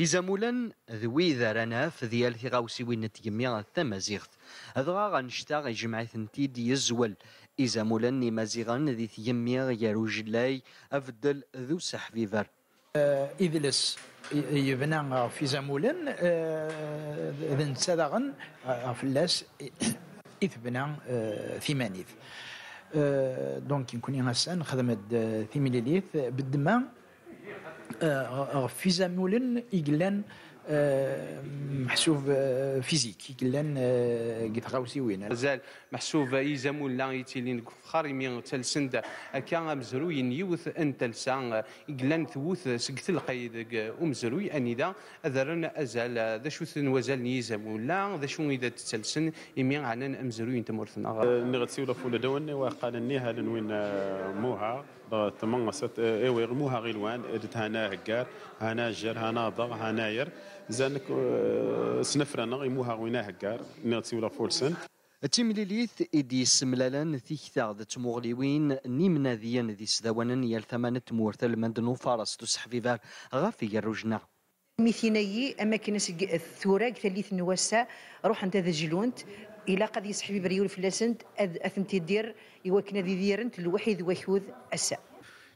إزامولا ذوي ذرناف ديال تيغاوسيوين تيمي التمازيغت أدغا غنشتا غيجمع ثنتيد يزول إزامولا نمازيغا ذي تيمي يارو جلاي أفضل ذو سحفيفر آه، إذلس يبنى في زمولا ذن سدغن فلاس إثبنا ثمانيث دونك يكون يغسان خدمت ثمانيث Euh, Fizamoulin, Iglen, محسوب فيزيك. قلان قيت غاوسي وين مازال محسوب يزامون لا يتيلين فخار مي تلسند. أكا مزروي يوث أن تلسا قلان ثوث سقت القيد ومزروي أنيدا. أذرن أزال ذا شو وزال نيزامون لا ذا شو إذا تتلسن يمي عنان أمزروي تمورثنا نغتسي ولا فول دون وقال أني هذا وين موها. تمنصت ايوي موها غيلوان هنا هكار هنا جر هنا ضغ هناير زانك سنفرنا غيموها وينا هكار نغتسي ولا فولسن. تيمليليث إدي سملالان تيكتا ذا تمغليوين نيمنا ذيان ذي سدوانا يال ثمانة مورث المندنو فارس تسحفيفار غافي الرجنا ميثيني اماكن الثوراق ثالث نواسا روح أنت ذا جلونت إلى قد يسحب بريول فلاسنت أثنتي دير يوكنا ذي ديرنت الوحيد وحوذ الساء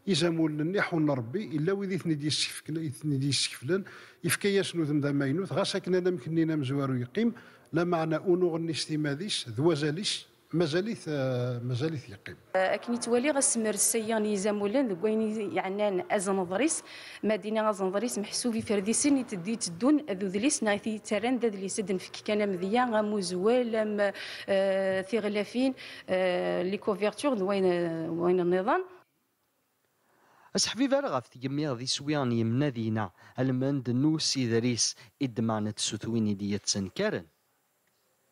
يزامون النيح ونربي إلا وذي ثني يسكفلن ثني يسكفلن يفكا يسنو ذم ذا ماينوث غا انا مكنينا مزوارو يقيم لا معنى اونو غني ماذيش ذوازاليش مازاليث مازاليث يقيم. أكني توالي غسمر السيان يزامولن ذ وين يعني ازنظريس مدينة ازنظريس محسوبي فرديسين تدي تدون ذو ذليس نايثي تران ذا ذليس دن فيك كان مذيا غامو زوال ام ثيغلافين لي كوفيرتور وين وين النظام. أسحفي غاف تيمي ذي سويان يمنا دينا المند نو سيدريس إدمانة سوتويني ديت سنكارن